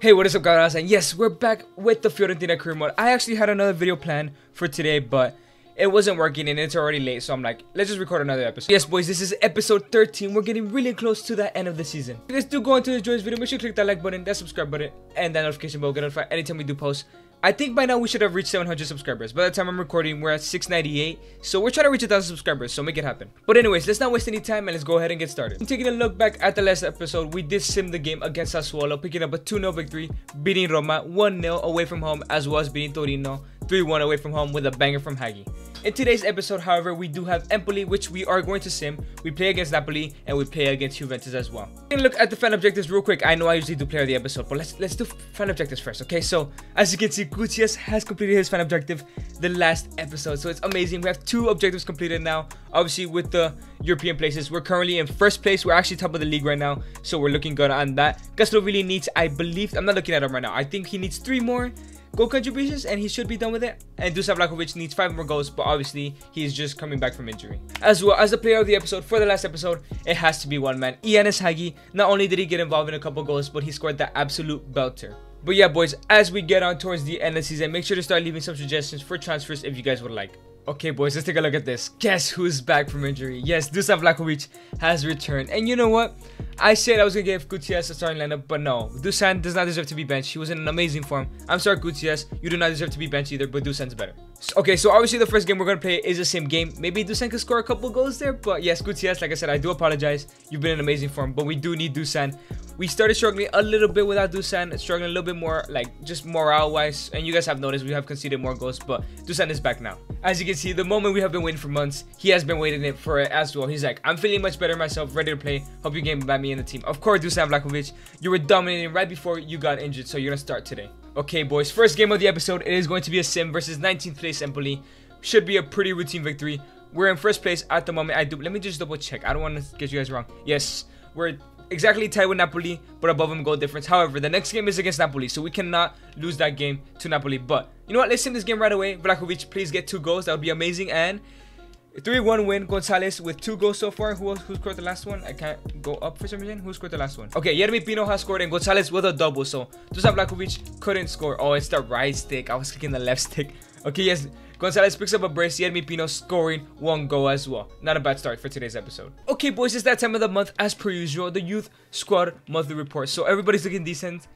Hey, what is up guys? And yes, we're back with the Fiorentina career mode. I actually had another video planned for today, but it wasn't working and it's already late. So I'm like, let's just record another episode. Yes, boys, this is episode 13. We're getting really close to the end of the season. If you guys do go into enjoy this video, make sure you click that like button, that subscribe button, and that notification bell. Get notified anytime we do post. I think by now we should have reached 700 subscribers. By the time I'm recording, we're at 698. So we're trying to reach 1,000 subscribers, so make it happen. But anyways, let's not waste any time and let's go ahead and get started. Taking a look back at the last episode. We did sim the game against Sassuolo, picking up a 2-0 victory, beating Roma 1-0 away from home, as well as beating Torino 3-1 away from home with a banger from Hagi. In today's episode, however, we do have Empoli, which we are going to sim. We play against Napoli, and we play against Juventus as well. Taking a look at the fan objectives real quick. I know I usually do player of the episode, but let's let's do fan objectives first, okay? So, as you can see, Gutierrez has completed his fan objective the last episode, so it's amazing. We have two objectives completed now. Obviously, with the European places, we're currently in first place. We're actually top of the league right now, so we're looking good on that. Gaslo really needs, I believe, I'm not looking at him right now. I think he needs three more goal contributions and he should be done with it. And Dusan Vlahovic needs 5 more goals, but obviously he's just coming back from injury. As well as the player of the episode for the last episode, it has to be one man. Ianis Hagi, not only did he get involved in a couple goals, but he scored the absolute belter. But yeah, boys, as we get on towards the end of the season, make sure to start leaving some suggestions for transfers if you guys would like. Okay, boys, let's take a look at this. Guess who's back from injury? Yes, Dusan Vlahovic has returned. And you know what? I said I was going to give Gutierrez a starting lineup, but no. Dusan does not deserve to be benched. He was in an amazing form. I'm sorry, Gutierrez. You do not deserve to be benched either, but Dusan's better. Okay, so obviously the first game we're going to play is the same game. Maybe Dusan could score a couple goals there, but yes, Gutierrez, like I said, I do apologize. You've been in amazing form, but we do need Dusan. We started struggling a little bit without Dusan, struggling a little bit more, like, just morale-wise. And you guys have noticed we have conceded more goals, but Dusan is back now. As you can see, the moment we have been waiting for months, he has been waiting for it as well. He's like, I'm feeling much better myself, ready to play. Hope you game by me in the team. Of course, Dusan Vlahovic, you were dominating right before you got injured, so you're to start today. Okay, boys, first game of the episode, it is going to be a sim versus 19th place Empoli. Should be a pretty routine victory. We're in first place at the moment. I do. Let me just double check. I don't want to get you guys wrong. Yes, we're exactly tied with Napoli, but above them goal difference. However, the next game is against Napoli, so we cannot lose that game to Napoli. But you know what? Let's sim this game right away. Vlahovic, please get two goals. That would be amazing. And 3-1 win. Gonzalez with two goals so far. Who who scored the last one? I can't go up for some reason. Who scored the last one? Okay, Yeremy Pino has scored and Gonzalez with a double. So Dusan Vlahovic couldn't score. Oh, it's the right stick. I was clicking the left stick. Okay, yes. Gonzalez picks up a brace. Yeremy Pino scoring one goal as well. Not a bad start for today's episode. Okay, boys, it's that time of the month as per usual. The youth squad monthly report. So everybody's looking decent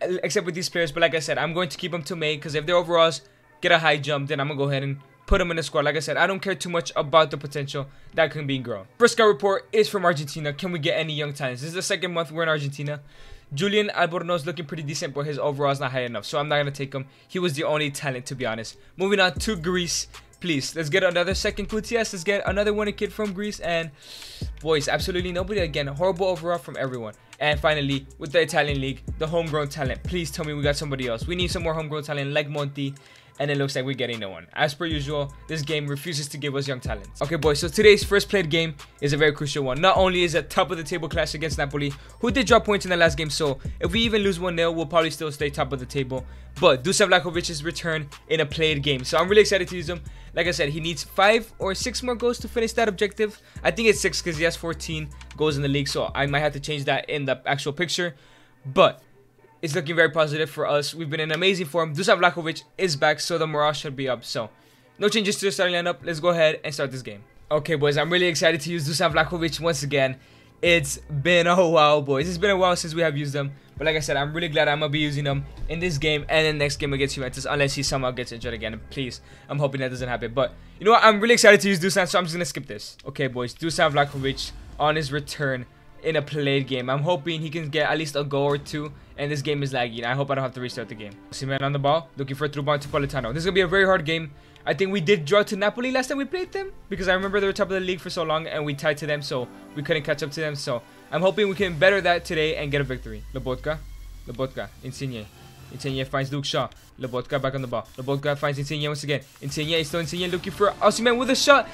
except with these players. But like I said, I'm going to keep them to May because if their overalls get a high jump, then I'm going to go ahead and put them in the squad. Like I said, I don't care too much about the potential that can be grown. First scout report is from Argentina. Can we get any young talents? This is the second month we're in Argentina. Julian Albornoz looking pretty decent, but his overall is not high enough, so I'm not going to take him. He was the only talent, to be honest. Moving on to Greece. Please, let's get another second Gutierrez. Let's get another winning kid from Greece. And, boys, absolutely nobody again. Horrible overall from everyone. And finally, with the Italian league, the homegrown talent. Please tell me we got somebody else. We need some more homegrown talent like Monti and it looks like we're getting no one. As per usual, this game refuses to give us young talents. Okay, boys, so today's first played game is a very crucial one. Not only is it top of the table clash against Napoli, who did drop points in the last game, so if we even lose 1-0, we'll probably still stay top of the table. But Dusan Vlahovic's return in a played game, so I'm really excited to use him. Like I said, he needs 5 or 6 more goals to finish that objective. I think it's 6 because he has 14 goals in the league, so I might have to change that in the actual picture. But it's looking very positive for us. We've been in amazing form. Dusan Vlahovic is back, so the morale should be up. So, no changes to the starting lineup. Let's go ahead and start this game. Okay, boys, I'm really excited to use Dusan Vlahovic once again. It's been a while, boys. It's been a while since we have used them. But like I said, I'm really glad I'm going to be using them in this game and in the next game against Juventus, unless he somehow gets injured again. Please, I'm hoping that doesn't happen. But, you know what? I'm really excited to use Dusan, so I'm just going to skip this. Okay, boys, Dusan Vlahovic on his return in a played game. I'm hoping he can get at least a goal or two. And this game is lagging. I hope I don't have to restart the game. Seaman on the ball. Looking for through ball to Politano. This is going to be a very hard game. I think we did draw to Napoli last time we played them. Because I remember they were top of the league for so long. And we tied to them. So we couldn't catch up to them. So I'm hoping we can better that today and get a victory. Lobotka. Lobotka. Insigne. Insigne finds Luke Shaw. Lobotka back on the ball. Lobotka finds Insigne once again. Insigne is still Insigne looking for Osimhen with a shot.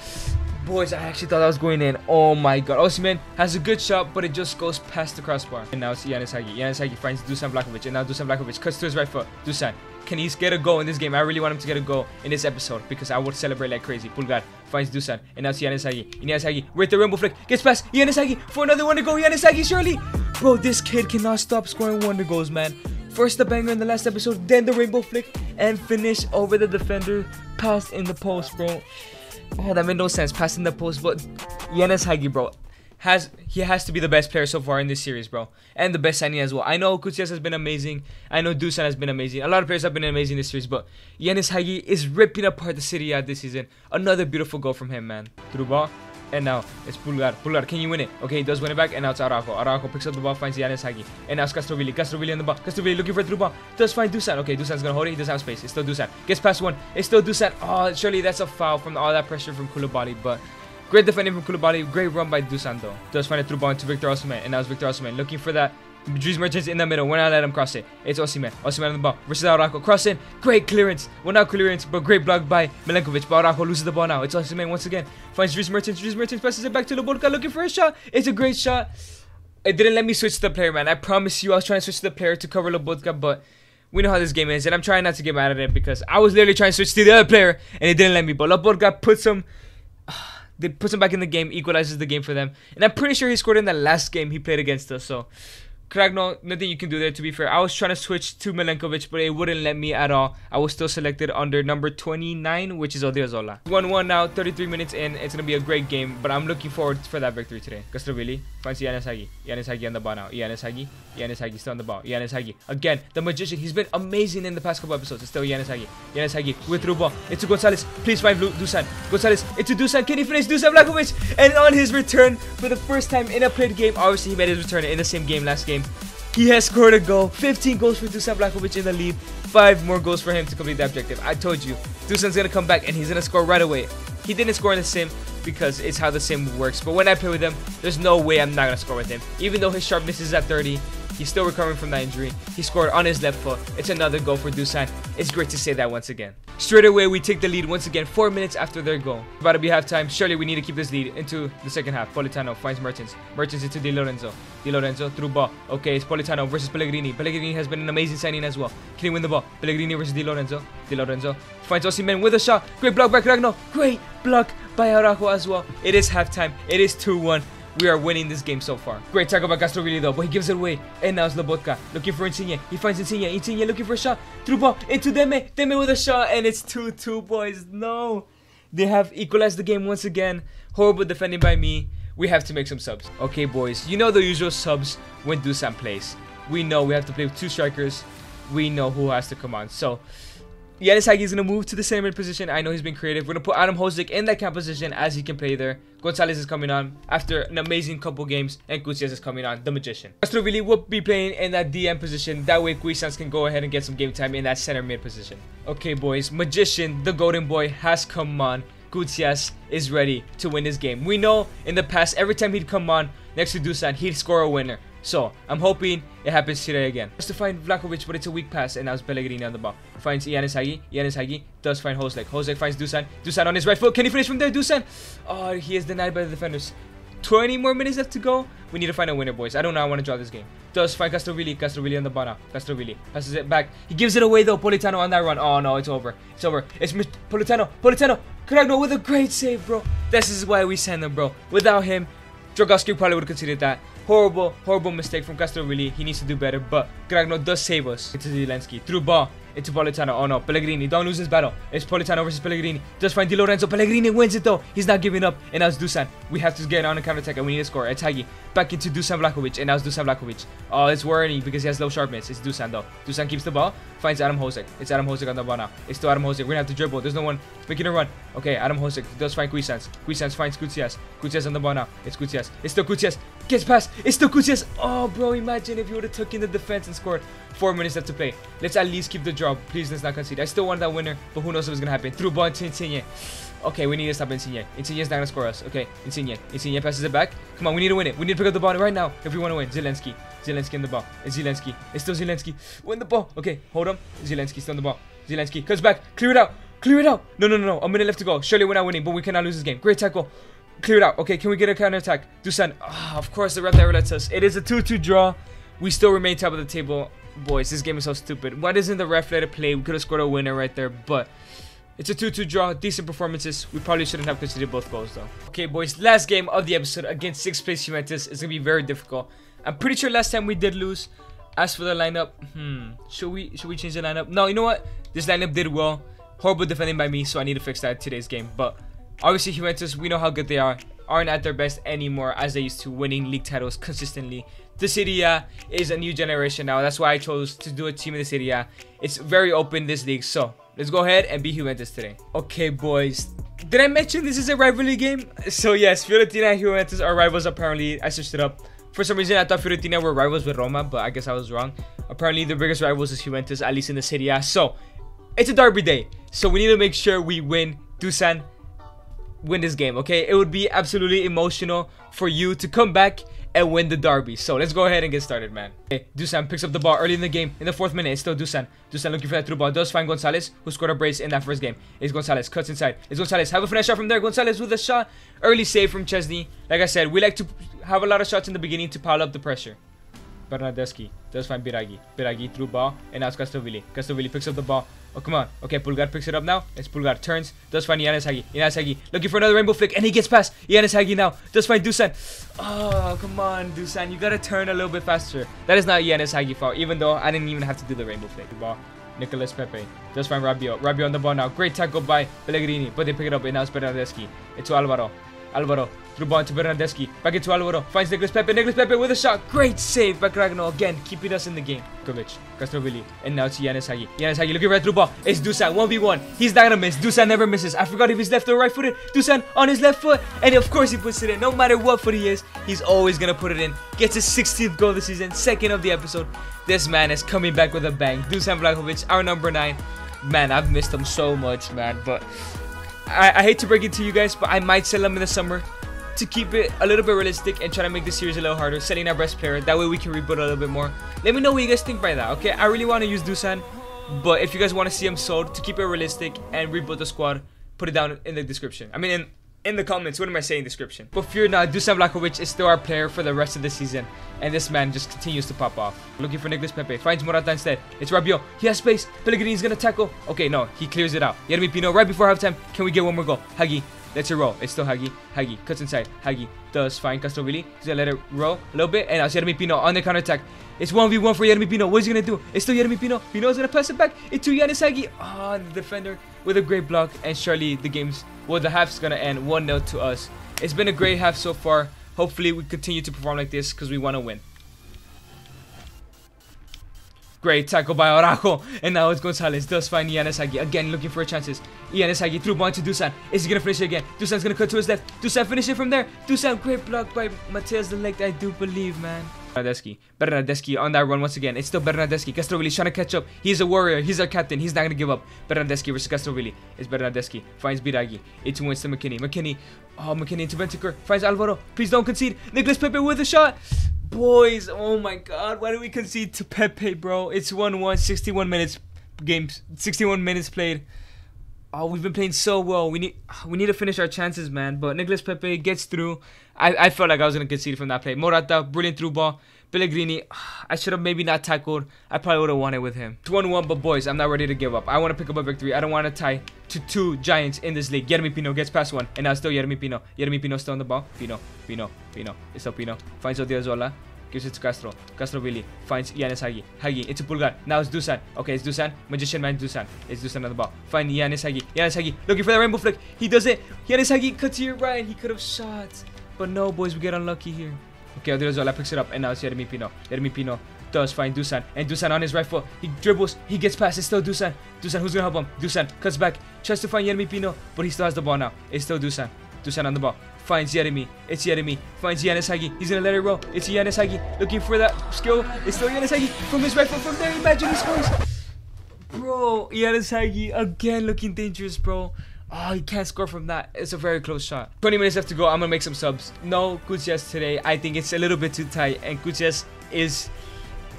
Boys, I actually thought I was going in. Oh my god. Osimhen has a good shot, but it just goes past the crossbar. And now it's Ianis Hagi. Ianis Hagi finds Dusan Vlahovic. And now Dusan Vlahovic cuts to his right foot. Dusan, can he get a goal in this game? I really want him to get a goal in this episode because I would celebrate like crazy. Pulgar finds Dusan. And now it's Ianis Hagi. Ianis Hagi with the rainbow flick. Gets past Ianis Hagi for another one to go. Ianis Hagi, surely. Bro, this kid cannot stop scoring wonder goals, man. First the banger in the last episode, then the rainbow flick, and finish over the defender. Pass in the post, bro. Oh, that made no sense. Passing the post, but Ianis Hagi, bro, has he has to be the best player so far in this series, bro, and the best signing as well. I know Kutsias has been amazing. I know Dusan has been amazing. A lot of players have been amazing this series, but Ianis Hagi is ripping apart the city out this season. Another beautiful goal from him, man. Through ball. And now it's Pulgar. Pulgar, can you win it? Okay, he does win it back. And now it's Araujo. Araujo picks up the ball, finds Ianis Hagi. And now it's Castrovilli. Castrovilli on the ball. Castrovilli looking for a through ball. Does find Dusan. Okay, Dusan's gonna hold it. He doesn't have space. It's still Dusan. Gets past one. It's still Dusan. Oh, surely that's a foul from all that pressure from Koulibaly. But Great defending from Koulibaly. Great run by Dusan though. Does find a through ball into Victor Osimhen. And now it's Victor Osimhen looking for that. Dries Mertens in the middle. We're not let him cross it. It's Osimhen. Osimhen on the ball. Versus Araujo. Cross in. Great clearance. Well, not clearance, but great block by Milenkovic. But Araujo loses the ball now. It's Osimhen once again. Finds Dries Mertens. Dries Mertens passes it back to Lobotka looking for a shot. It's a great shot. It didn't let me switch the player, man. I promise you I was trying to switch the player to cover Lobotka, but we know how this game is, and I'm trying not to get mad at it because I was literally trying to switch to the other player, and it didn't let me. But Lobotka puts him they puts him back in the game, equalizes the game for them. And I'm pretty sure he scored in the last game he played against us. So Cragno, nothing you can do there to be fair. I was trying to switch to Milenkovic, but it wouldn't let me at all. I was still selected under number 29, which is Odriozola. 1-1 now, 33 minutes in. It's going to be a great game, but I'm looking forward for that victory today. Castrovilli finds Ianis Hagi. Ianis Hagi on the ball now. Ianis Hagi. Ianis Hagi still on the ball. Ianis Hagi. Again, the magician. He's been amazing in the past couple episodes. It's still Ianis Hagi. Ianis Hagi with through ball. Into Gonzalez. Please find Dusan. Gonzalez into Dusan. Can he finish? Dusan Vlahovic. And on his return for the first time in a played game. Obviously, he made his return in the same game last game. He has scored a goal. 15 goals for Dusan Vlahovic in the lead. 5 more goals for him to complete the objective. I told you, Dusan's going to come back and he's going to score right away. He didn't score in the sim because it's how the sim works. But when I play with him, there's no way I'm not going to score with him. Even though his sharpness is at 30, He's still recovering from that injury. He scored on his left foot. It's another goal for Dusan. It's great to say that once again. Straight away, we take the lead once again, four minutes after their goal. About to be halftime. Surely we need to keep this lead into the second half. Politano finds Mertens. Mertens into Di Lorenzo. Di Lorenzo through ball. Okay, it's Politano versus Pellegrini. Pellegrini has been an amazing signing as well. Can he win the ball? Pellegrini versus Di Lorenzo. Di Lorenzo finds Osimhen with a shot. Great block by Ragno. Great block by Araujo as well. It is halftime. It is 2-1. We are winning this game so far. Great tackle by Castrovilli though, but he gives it away. And now it's Lobotka looking for Insigne. He finds Insigne. Insigne looking for a shot. Through ball into Demme. Demme with a shot. And it's 2-2, boys. No. They have equalized the game once again. Horrible defending by me. We have to make some subs. Okay, boys. You know the usual subs when Dusan plays. We know we have to play with two strikers. We know who has to come on. So, Ianis Hagi is going to move to the center mid position. I know he's been creative. We're going to put Adam Hosik in that camp position as he can play there. Gonzalez is coming on after an amazing couple games. And Kutsias is coming on, the magician. Castrovilli will be playing in that DM position. That way Cuisance can go ahead and get some game time in that center mid position. Okay, boys. Magician, the golden boy, has come on. Kutsias is ready to win this game. We know in the past, every time he'd come on next to Dusan, he'd score a winner. So, I'm hoping it happens today again. Just to find Vlahovic, but it's a weak pass, and now it's Pellegrini on the ball. Finds Ianis Hagi. Ianis Hagi does find Hozlek. Hozlek finds Dusan. Dusan on his right foot. Can he finish from there? Dusan! Oh, he is denied by the defenders. 20 more minutes left to go. We need to find a winner, boys. I don't know. I want to draw this game. Does find Castrovilli. Castrovilli on the ball now. Castrovilli passes it back. He gives it away, though. Politano on that run. Oh, no. It's over. It's over. It's Mr. Politano. Politano. Cragno with a great save, bro. This is why we send him, bro. Without him, Dragowski probably would have conceded that. Horrible, horrible mistake from Castrovilli. He needs to do better, but Cragno does save us. It's Zielinski. Through ball into Politano. Oh no, Pellegrini. Don't lose this battle. It's Politano versus Pellegrini. Just find Di Lorenzo. Pellegrini wins it though. He's not giving up. And now it's Dusan. We have to get on a counter attack and we need to score. It's Hagi. Back into Dusan Vlahovic. And now it's Dusan Vlahovic. Oh, it's worrying because he has low sharpness. It's Dusan though. Dusan keeps the ball. Finds Adam Hosek. It's Adam Hosek on the ball now. It's still Adam Hosek. We're gonna have to dribble. There's no one making a run. Okay, Adam Hosek does find Cuisance. Cuisance finds Kutsias. Kutsias on the ball now. It's Kutsias. It's still Kutsias. Gets past. It's still Kutsias. Oh, bro, imagine if you would have took in the defense and scored. Four minutes left to play. Let's at least keep the draw. Please, let's not concede. I still want that winner, but who knows what's gonna happen. Through ball into Insigne. Okay, we need to stop Insigne. Insigne's not gonna score us. Okay, Insigne. Insigne passes it back. Come on, we need to win it. We need to pick up the ball right now if we want to win. Zielinski. Zielinski in the ball. It's Zielinski. It's still Zielinski. Win the ball. Okay, hold on. Zielinski still in the ball. Zielinski comes back. Clear it out. Clear it out. No, no, no, no. A minute left to go. Surely we're not winning, but we cannot lose this game. Great tackle. Clear it out. Okay, can we get a counter attack? Dusan. Oh, of course, the ref never lets us. It is a 2-2 draw. We still remain top of the table. Boys, this game is so stupid. Why doesn't the ref let it play? We could have scored a winner right there, but it's a 2-2 draw. Decent performances. We probably shouldn't have conceded both goals, though. Okay, boys. Last game of the episode against 6th place Juventus is going to be very difficult. I'm pretty sure last time we did lose. As for the lineup, hmm, should we should we change the lineup? No, you know what? This lineup did well. Horrible defending by me, so I need to fix that today's game. But obviously Juventus, we know how good they are. Aren't at their best anymore as they used to winning league titles consistently. The Serie is a new generation now. That's why I chose to do a team in the Serie It's very open this league, so let's go ahead and be Juventus today. Okay, boys. Did I mention this is a rivalry game? So yes, Fiorentina and Juventus are rivals apparently. I searched it up. For some reason, I thought Fiorentina were rivals with Roma, but I guess I was wrong. Apparently, the biggest rivals is Juventus, at least in the Serie A. So, it's a derby day. So, we need to make sure we win Dusan win this game, okay? It would be absolutely emotional for you to come back and win the derby. So let's go ahead and get started, man. Okay, Dusan picks up the ball early in the game. In the fourth minute, it's still Dusan. Dusan looking for that through ball. Does find Gonzalez, who scored a brace in that first game. It's Gonzalez. Cuts inside. It's Gonzalez. Have a finesse shot from there. Gonzalez with a shot. Early save from Szczesny. Like I said, we like to have a lot of shots in the beginning to pile up the pressure. Bernardeschi does find Biraghi. Biraghi through ball. And now it's Castrovilli. Castrovilli picks up the ball. Oh, come on. Okay, Pulgar picks it up now. It's Pulgar. Turns. Does find Ianis Hagi. Ianis Hagi looking for another rainbow flick. And he gets past Ianis Hagi now. Does find Dusan. Oh, come on, Dusan. You gotta turn a little bit faster. That is not Ianis Hagi fault. Even though I didn't even have to do the rainbow flick. The Ball. Nicolas Pepe. Does find Rabiot. Rabiot on the ball now. Great tackle by Pellegrini. But they pick it up. And now it's Bernardeschi. It's Alvaro. Alvaro through ball to Bernardeschi. Back into Alvaro. Finds Nicolas Pepe. Nicolas Pepe with a shot. Great save by Cragno. Again, keeping us in the game. Kovic. Castrovilli. And now it's Ianis Hagi. Ianis Hagi looking right through ball. It's Dusan. 1v1. He's not gonna miss. Dusan never misses. I forgot if he's left or right footed. Dusan on his left foot. And of course he puts it in. No matter what foot he is, he's always gonna put it in. Gets his 16th goal this season. Second of the episode. This man is coming back with a bang. Dusan Vlahovic, our number 9. Man, I've missed him so much, man. But I, I hate to break it to you guys, but I might sell him in the summer to keep it a little bit realistic and try to make the series a little harder, setting our best player. That way we can rebuild a little bit more. Let me know what you guys think by that, okay? I really want to use Dusan, but if you guys want to see him sold to keep it realistic and rebuild the squad, put it down in the description. I mean, in, in the comments, what am I saying description? But fear not, Dusan Vlahovic is still our player for the rest of the season. And this man just continues to pop off. Looking for Nicolas Pepe. Finds Morata instead. It's Rabiot. He has space. Pellegrini's gonna tackle. Okay, no. He clears it out. Yeremy Pino right before halftime. Can we get one more goal? Hagi Let's roll. It's still Hagi. Hagi cuts inside. Hagi does fine. find Castrovilli. He's gonna let it roll a little bit. And now it's Pino on the counter attack. It's 1v1 for Yeremy Pino. What is he gonna do? It's still Yeremy Pino. Pino's gonna pass it back into Ianis Hagi. Ah, oh, the defender with a great block. And surely the game's, well, the half's gonna end 1-0 to us. It's been a great half so far. Hopefully we continue to perform like this because we want to win. Great tackle by Araujo. And now it's Gonzalez. Does find Ianis Again, looking for chances. Ianis Hagi through ball to Dusan. Is he going to finish it again? Dusan's going to cut to his left. Dusan finish it from there. Dusan, great block by Mateus Ligt, I do believe, man. Bernardeschi. Bernardeschi on that run once again. It's still Bernardeschi. Castrovilli trying to catch up. He's a warrior. He's our captain. He's not going to give up. Bernardeschi versus Castrovilli. It's Bernardeschi. Finds Biraghi. It's wins to McKennie. McKennie. Oh, McKennie into Bentancur. Finds Alvaro. Please don't concede. Nicolas Pepe with a shot. Boys, oh my god, why do we concede to Pepe, bro? It's 1-1, 61 minutes games, 61 minutes played. Oh, we've been playing so well. We need we need to finish our chances, man. But Nicolas Pepe gets through. I, I felt like I was gonna concede from that play. Morata, brilliant through ball. Pellegrini, I should have maybe not tackled. I probably would have won it with him. It's 1-1, but boys, I'm not ready to give up. I want to pick up a victory. I don't want to tie to two giants in this league. Yeremy Pino gets past one, and now still Yeremy Pino. Yeremy Pino still on the ball. Pino, Pino, Pino. It's still Pino. Finds Odriozola. Gives it to Castro. Castrovilli finds Ianis Hagi. Hagi into Pulgar. Now it's Dusan. Okay, it's Dusan. Magician man Dusan. It's Dusan on the ball. Find Ianis Hagi. Ianis Hagi looking for the rainbow flick. He does it. Ianis Hagi cuts your right. He could have shot. But no, boys, we get unlucky here. Okay, Odriozola picks it up, and now it's Yeremy Pino. Yeremy Pino does find Dusan, and Dusan on his right foot. He dribbles, he gets past, it's still Dusan. Dusan, who's gonna help him? Dusan cuts back, tries to find Yeremy Pino, but he still has the ball now. It's still Dusan. Dusan on the ball. Finds Yeremy. It's Yeremy. Finds Ianis Hagi. He's gonna let it roll. It's Ianis Hagi. Looking for that skill. It's still Ianis Hagi. From his right foot. From there. Imagine he scores. Bro, Ianis Hagi again looking dangerous, bro. Oh, he can't score from that. It's a very close shot. 20 minutes left to go. I'm going to make some subs. No Gutierrez today. I think it's a little bit too tight. And Gutierrez is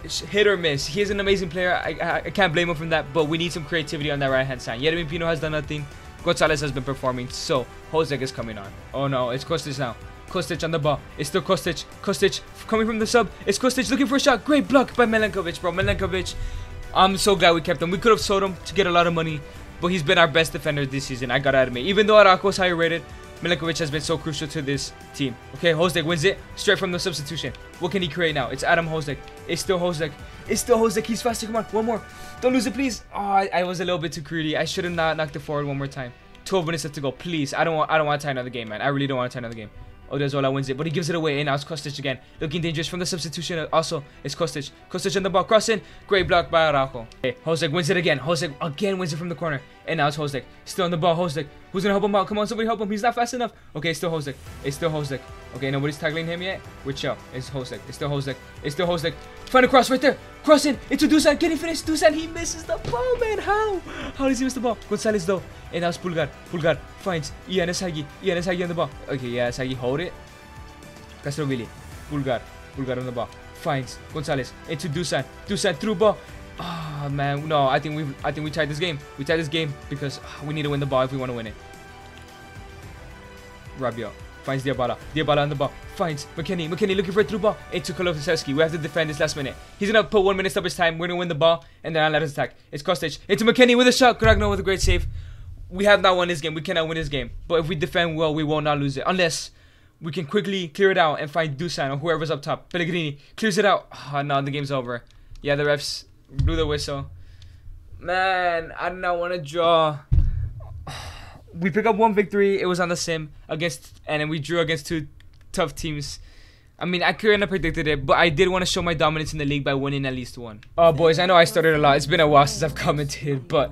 hit or miss. He is an amazing player. I, I, I can't blame him from that. But we need some creativity on that right-hand side. Yeremy Pino has done nothing. Gonzalez has been performing. So, Hozek is coming on. Oh, no. It's Kostic now. Kostic on the ball. It's still Kostic. Kostic coming from the sub. It's Kostic looking for a shot. Great block by Milenkovic, bro. Milenkovic. I'm so glad we kept him. We could have sold him to get a lot of money but he's been our best defender this season. I gotta admit, even though Araujo is higher rated, Milenkovic has been so crucial to this team. Okay, Hosek wins it straight from the substitution. What can he create now? It's Adam Hosek. It's still Hosek. It's still Jose. He's faster. Come on. One more. Don't lose it, please. Oh, I, I was a little bit too greedy. I should have not knocked it forward one more time. 12 minutes left to go. Please. I don't want I don't want to tie another game, man. I really don't want to tie another game. Odriozola wins it, but he gives it away, and now it's Kostic again. Looking dangerous from the substitution. Also, it's Kostic. Kostic on the ball, crossing. Great block by Araujo. Okay, Hosek wins it again. Hosek again wins it from the corner. And now it's Hosek. Still on the ball, Hosek. Who's gonna help him out? Come on, somebody help him. He's not fast enough. Okay, it's still Hosek. It's still Hosek. Okay, nobody's tackling him yet. We're. It's Hosek. It's still Hosek. It's still Hosek. Find a cross right there. Crossing into Dusan. Can he finish? Dusan, he misses the ball, man. How? How does he miss the ball? Gonzalez, though. And now it's Pulgar. Pulgar finds Ianis Hagi. Ianis Hagi on the ball. Okay, yeah, Esagi, hold it. Castrovilli. Pulgar. Pulgar on the ball. Finds Gonzalez into Dusan. Dusan through ball. Ah oh, man, no. I think we I think we tied this game. We tied this game because uh, we need to win the ball if we want to win it. Rabiot finds Dybala. Dybala on the ball. Finds McKennie. McKennie looking for a through ball into Kulusevski. We have to defend this last minute. He's gonna put one minute stoppage time. We're gonna win the ball and then let us attack. It's Kostic into McKennie with a shot. Cragno with a great save. We have not won this game. We cannot win this game. But if we defend well, we will not lose it unless we can quickly clear it out and find Dusan or whoever's up top. Pellegrini clears it out. Ah, oh, no, the game's over. Yeah, the refs blew the whistle. Man, I do not want to draw. We pick up one victory. It was on the sim against, and then we drew against two tough teams. I mean, I couldn't have predicted it, but I did want to show my dominance in the league by winning at least one. Oh, boys, I know I started a lot. It's been a while since I've commented, but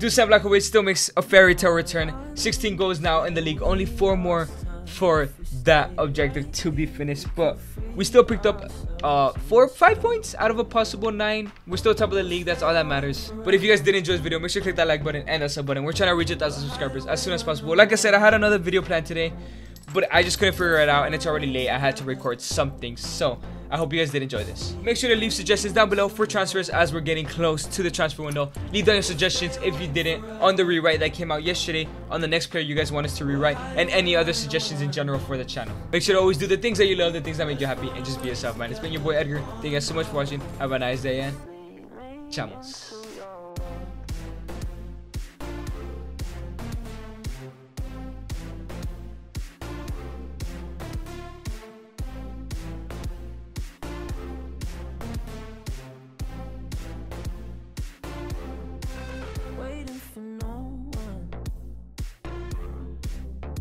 Dusan Vlahovic still makes a fairy tale return. 16 goals now in the league, only four more for that objective to be finished. But we still picked up uh four five points out of a possible nine. We're still top of the league, that's all that matters. But if you guys did enjoy this video, make sure to click that like button and that sub button. We're trying to reach a thousand subscribers as soon as possible. Like I said, I had another video planned today, but I just couldn't figure it out and it's already late. I had to record something. So I hope you guys did enjoy this. Make sure to leave suggestions down below for transfers as we're getting close to the transfer window. Leave down your suggestions if you didn't on the rewrite that came out yesterday, on the next player you guys want us to rewrite, and any other suggestions in general for the channel. Make sure to always do the things that you love, the things that make you happy, and just be yourself, man. It's been your boy Edgar. Thank you guys so much for watching. Have a nice day, and chamos.